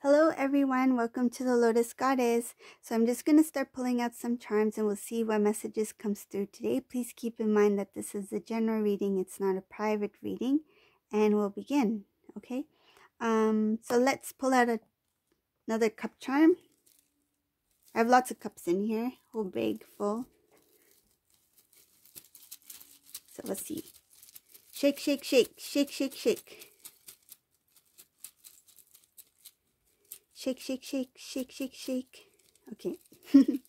Hello everyone, welcome to the Lotus Goddess. So I'm just going to start pulling out some charms and we'll see what messages comes through today. Please keep in mind that this is a general reading, it's not a private reading. And we'll begin, okay? Um, so let's pull out a, another cup charm. I have lots of cups in here, whole bag full. So let's see. Shake, shake, shake, shake, shake, shake. Shake, shake, shake, shake, shake, shake. Okay.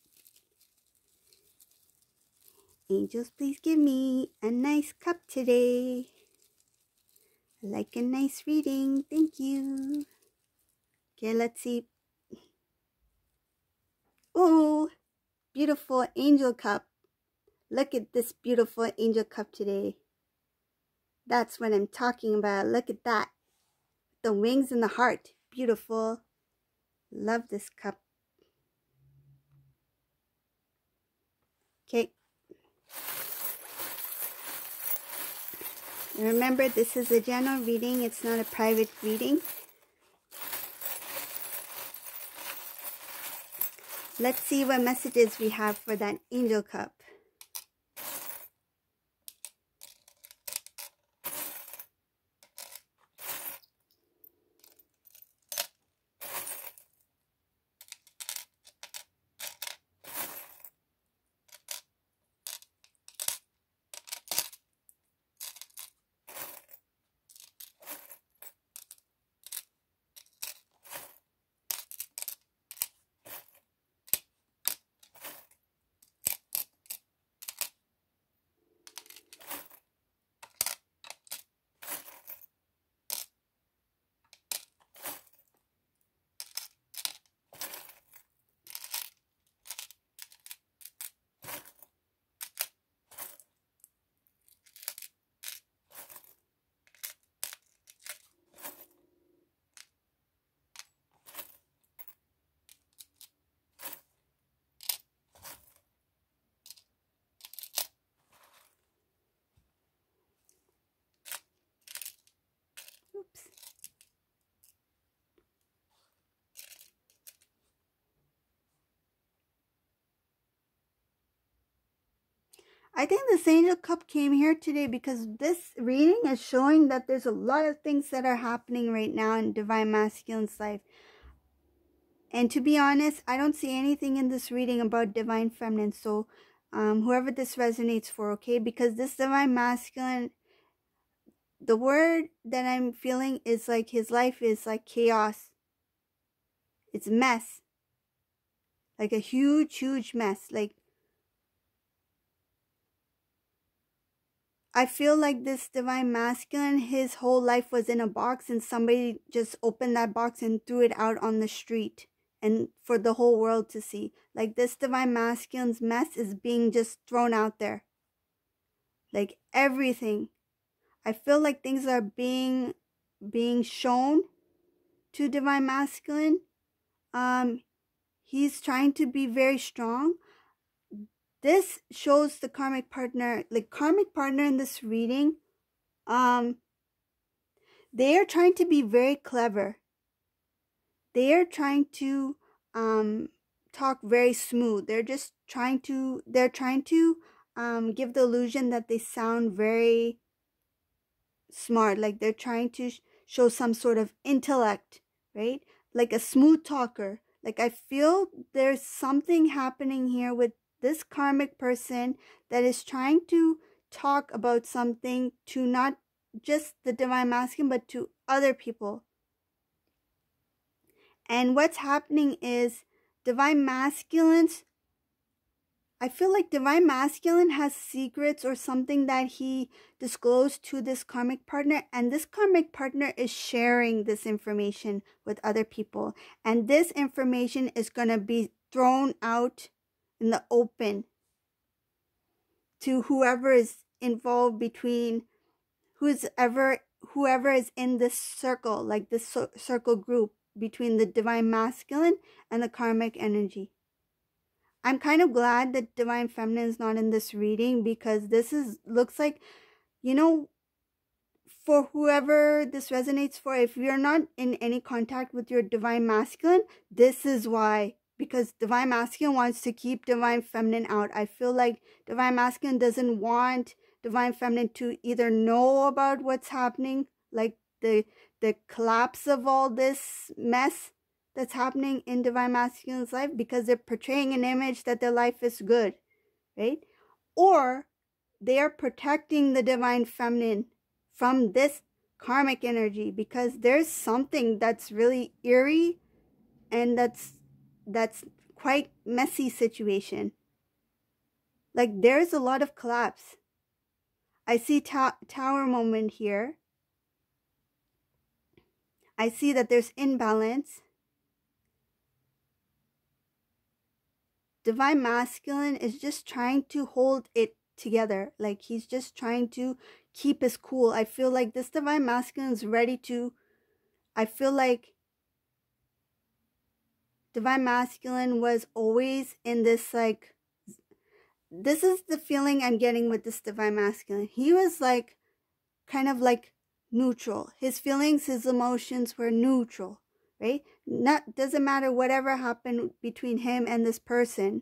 Angels, please give me a nice cup today. I like a nice reading. Thank you. Okay, let's see. Oh, beautiful angel cup. Look at this beautiful angel cup today. That's what I'm talking about. Look at that. The wings and the heart. Beautiful. Love this cup. Okay. Remember, this is a general reading. It's not a private reading. Let's see what messages we have for that angel cup. I think this angel cup came here today because this reading is showing that there's a lot of things that are happening right now in divine masculine's life. And to be honest, I don't see anything in this reading about divine feminine. So um, whoever this resonates for, okay? Because this divine masculine, the word that I'm feeling is like his life is like chaos. It's a mess. Like a huge, huge mess. Like I feel like this divine masculine, his whole life was in a box and somebody just opened that box and threw it out on the street and for the whole world to see. Like this divine masculine's mess is being just thrown out there. Like everything. I feel like things are being being shown to divine masculine. Um he's trying to be very strong this shows the karmic partner like karmic partner in this reading um they are trying to be very clever. They are trying to um talk very smooth. They're just trying to they're trying to um give the illusion that they sound very smart like they're trying to sh show some sort of intellect right? Like a smooth talker. Like i feel there's something happening here with this karmic person that is trying to talk about something to not just the divine masculine but to other people. And what's happening is divine masculines I feel like divine masculine has secrets or something that he disclosed to this karmic partner and this karmic partner is sharing this information with other people and this information is going to be thrown out in the open to whoever is involved between who's ever whoever is in this circle like this circle group between the divine masculine and the karmic energy i'm kind of glad that divine feminine is not in this reading because this is looks like you know for whoever this resonates for, if you're not in any contact with your divine masculine, this is why. Because divine masculine wants to keep divine feminine out. I feel like divine masculine doesn't want divine feminine to either know about what's happening, like the the collapse of all this mess that's happening in divine masculine's life because they're portraying an image that their life is good, right? Or they are protecting the divine feminine from this karmic energy because there's something that's really eerie and that's that's quite messy situation like there's a lot of collapse i see tower moment here i see that there's imbalance divine masculine is just trying to hold it together. Like he's just trying to keep his cool. I feel like this divine masculine is ready to. I feel like divine masculine was always in this like. This is the feeling I'm getting with this divine masculine. He was like, kind of like neutral. His feelings, his emotions were neutral, right? Not doesn't matter whatever happened between him and this person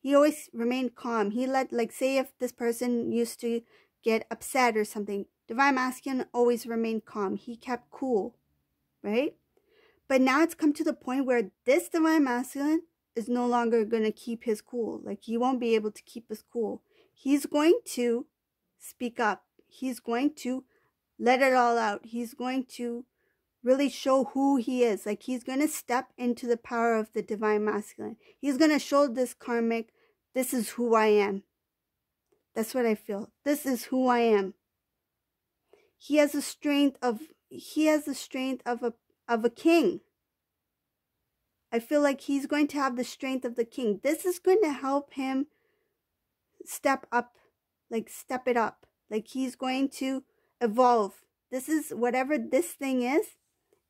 he always remained calm. He let, like, say if this person used to get upset or something, Divine Masculine always remained calm. He kept cool, right? But now it's come to the point where this Divine Masculine is no longer going to keep his cool. Like, he won't be able to keep his cool. He's going to speak up. He's going to let it all out. He's going to really show who he is. Like he's going to step into the power of the divine masculine. He's going to show this karmic, this is who I am. That's what I feel. This is who I am. He has the strength of he has the strength of a of a king. I feel like he's going to have the strength of the king. This is going to help him step up, like step it up. Like he's going to evolve. This is whatever this thing is,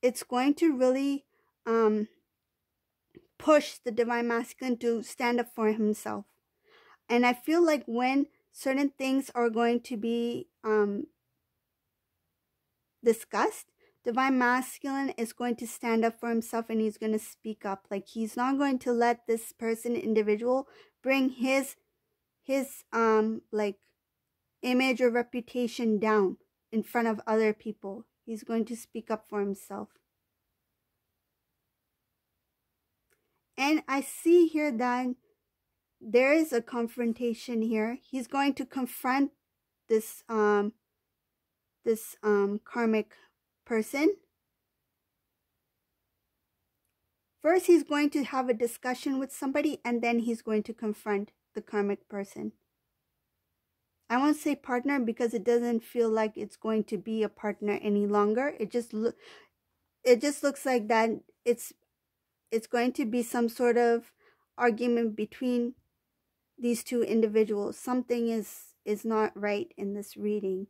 it's going to really um, push the divine masculine to stand up for himself. And I feel like when certain things are going to be um, discussed, divine masculine is going to stand up for himself and he's going to speak up. Like he's not going to let this person individual bring his his um like image or reputation down in front of other people. He's going to speak up for himself. And I see here that there is a confrontation here. He's going to confront this um this um karmic person. First, he's going to have a discussion with somebody and then he's going to confront the karmic person. I won't say partner because it doesn't feel like it's going to be a partner any longer. It just it just looks like that it's it's going to be some sort of argument between these two individuals. Something is is not right in this reading.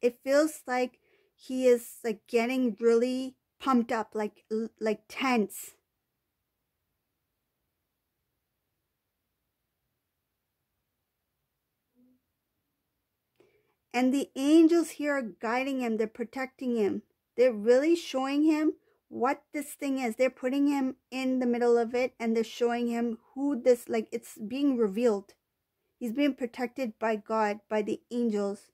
It feels like he is like getting really pumped up, like like tense And the angels here are guiding him, they're protecting him. They're really showing him what this thing is. They're putting him in the middle of it and they're showing him who this, like, it's being revealed. He's being protected by God, by the angels,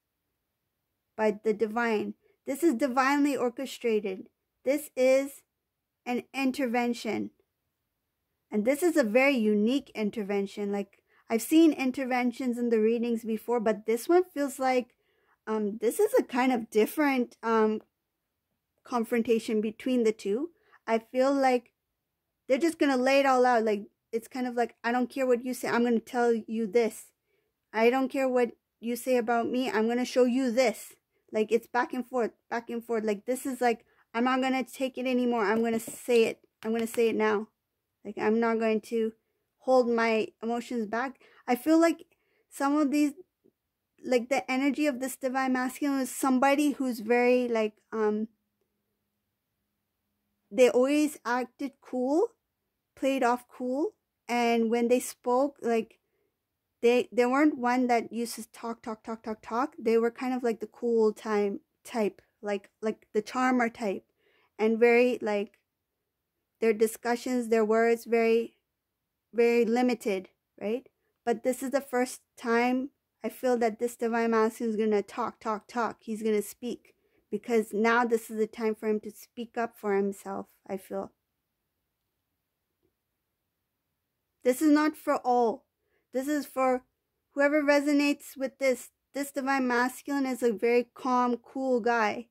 by the divine. This is divinely orchestrated. This is an intervention. And this is a very unique intervention. Like, I've seen interventions in the readings before, but this one feels like um, this is a kind of different um, confrontation between the two. I feel like they're just gonna lay it all out. Like it's kind of like I don't care what you say. I'm gonna tell you this. I don't care what you say about me. I'm gonna show you this. Like it's back and forth, back and forth. Like this is like I'm not gonna take it anymore. I'm gonna say it. I'm gonna say it now. Like I'm not going to hold my emotions back. I feel like some of these like the energy of this divine masculine is somebody who's very like um they always acted cool played off cool and when they spoke like they they weren't one that used to talk talk talk talk talk. They were kind of like the cool time type like like the charmer type. And very like their discussions their words very very limited right? But this is the first time i feel that this divine masculine is going to talk talk talk. He's going to speak because now this is the time for him to speak up for himself i feel. This is not for all this is for whoever resonates with this. This divine masculine is a very calm, cool guy.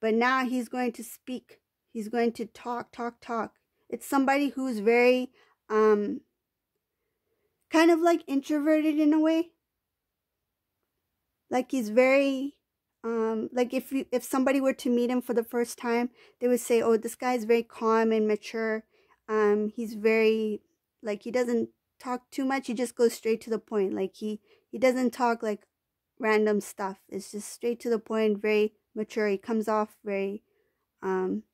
But now he's going to speak. He's going to talk, talk, talk. It's somebody who's very, um, kind of like introverted in a way. Like he's very, um, like if you, if somebody were to meet him for the first time, they would say, oh, this guy is very calm and mature. Um, he's very, like he doesn't talk too much. He just goes straight to the point. Like he he doesn't talk like random stuff. It's just straight to the point, very mature. He comes off very um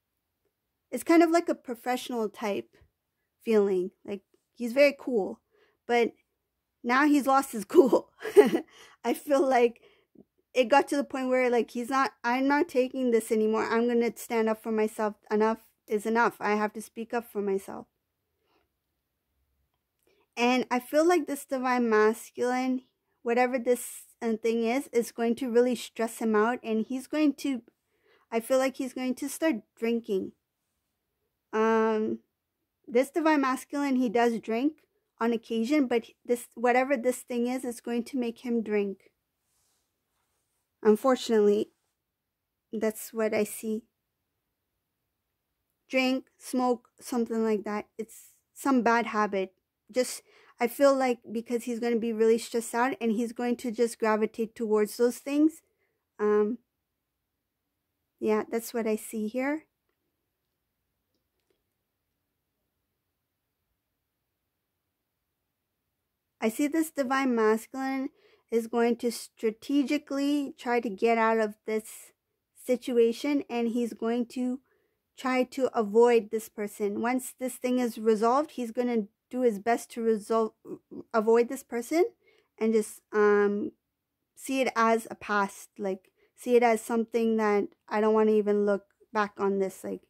it's kind of like a professional type feeling. Like he's very cool. But now he's lost his cool. I feel like it got to the point where like he's not I'm not taking this anymore. I'm going to stand up for myself. Enough is enough. I have to speak up for myself. And I feel like this divine masculine, whatever this uh, thing is, is going to really stress him out. And he's going to, I feel like he's going to start drinking. Um, this divine masculine, he does drink on occasion, but this, whatever this thing is, is going to make him drink. Unfortunately, that's what I see. Drink, smoke, something like that. It's some bad habit just I feel like because he's going to be really stressed out and he's going to just gravitate towards those things. Um, yeah, that's what I see here. I see this divine masculine is going to strategically try to get out of this situation and he's going to try to avoid this person. Once this thing is resolved, he's going to do his best to resolve avoid this person and just um see it as a past like see it as something that i don't want to even look back on this like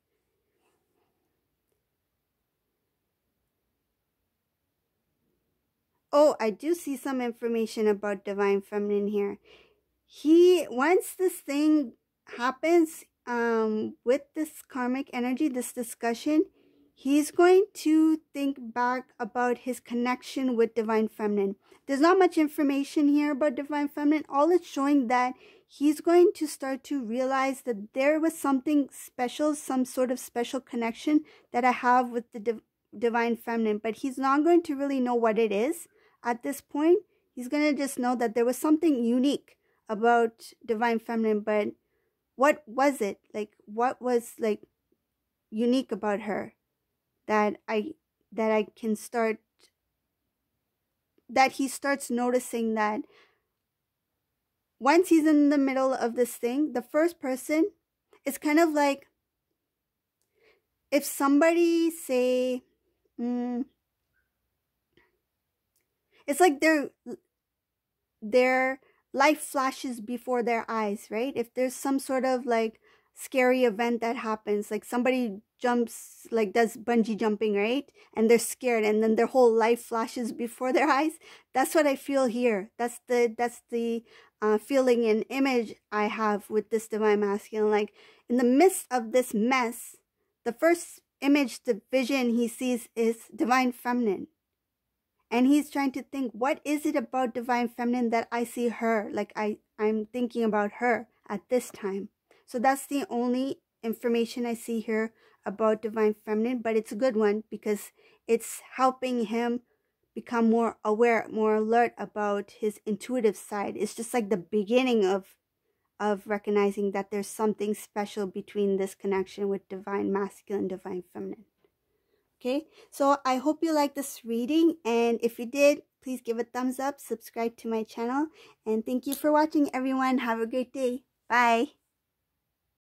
oh i do see some information about divine feminine here. He once this thing happens um with this karmic energy this discussion he's going to think back about his connection with divine feminine. There's not much information here about divine feminine. All it's showing that he's going to start to realize that there was something special some sort of special connection that i have with the div- divine feminine. But he's not going to really know what it is at this point. He's going to just know that there was something unique about divine feminine. But what was it? Like what was like unique about her that I that I can start that he starts noticing that once he's in the middle of this thing, the first person is kind of like if somebody say mm, it's like their their life flashes before their eyes, right? If there's some sort of like scary event that happens, like somebody jumps like does bungee jumping right? And they're scared and then their whole life flashes before their eyes. That's what i feel here. That's the that's the uh, feeling and image i have with this divine masculine. Like in the midst of this mess the first image the vision he sees is divine feminine. And he's trying to think what is it about divine feminine that i see her? Like i i'm thinking about her at this time so that's the only information i see here about divine feminine, but it's a good one because it's helping him become more aware, more alert about his intuitive side. It's just like the beginning of of recognizing that there's something special between this connection with divine masculine, divine feminine. Okay, so I hope you like this reading, and if you did, please give a thumbs up, subscribe to my channel, and thank you for watching, everyone. Have a great day. Bye.